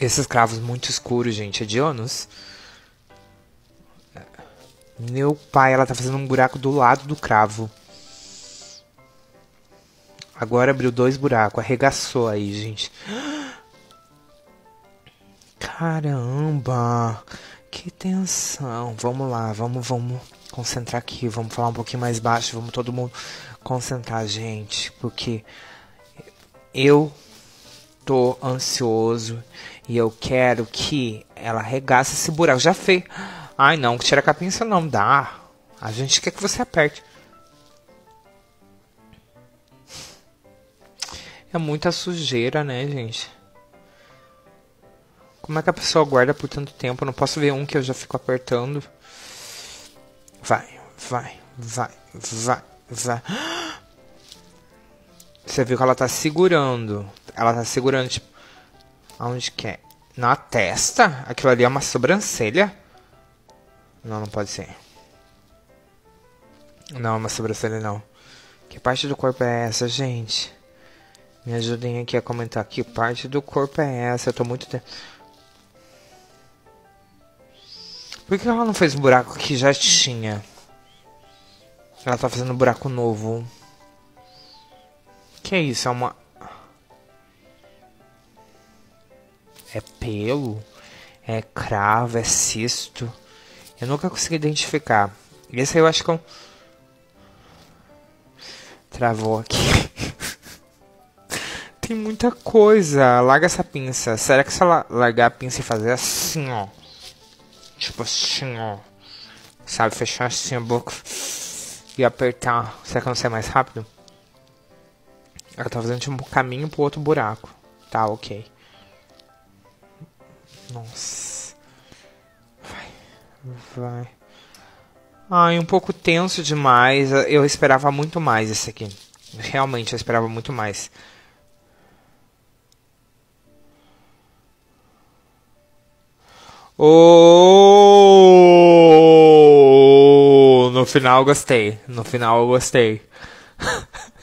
Esses cravos muito escuros, gente, é de anos. Meu pai, ela tá fazendo um buraco do lado do cravo. Agora abriu dois buracos, arregaçou aí, gente. Caramba! Que tensão. Vamos lá, vamos, vamos concentrar aqui, vamos falar um pouquinho mais baixo, vamos todo mundo concentrar, gente, porque eu tô ansioso e eu quero que ela regasse esse buraco. Já fez. Ai não, tira a pinça não dá. A gente quer que você aperte. É muita sujeira, né, gente? Como é que a pessoa guarda por tanto tempo? Eu não posso ver um que eu já fico apertando. Vai, vai, vai, vai, vai. Você viu que ela tá segurando. Ela tá segurando, tipo. Aonde que é? Na testa? Aquilo ali é uma sobrancelha? Não, não pode ser. Não, é uma sobrancelha não. Que parte do corpo é essa, gente? Me ajudem aqui a comentar. Que parte do corpo é essa? Eu tô muito. Te... Por que ela não fez um buraco que já tinha? Ela tá fazendo um buraco novo. Que isso? É uma. É pelo? É cravo? É cisto? Eu nunca consegui identificar. Esse aí eu acho que eu... Travou aqui. Tem muita coisa. Larga essa pinça. Será que se ela largar a pinça e fazer assim, ó? Tipo assim, ó. Sabe, fechar assim a boca e apertar. Será que não sai mais rápido? Ela tá fazendo tipo um caminho pro outro buraco. Tá, ok. Nossa. Vai. Ai, um pouco tenso demais. Eu esperava muito mais esse aqui. Realmente, eu esperava muito mais. Oh! No final gostei. No final eu gostei.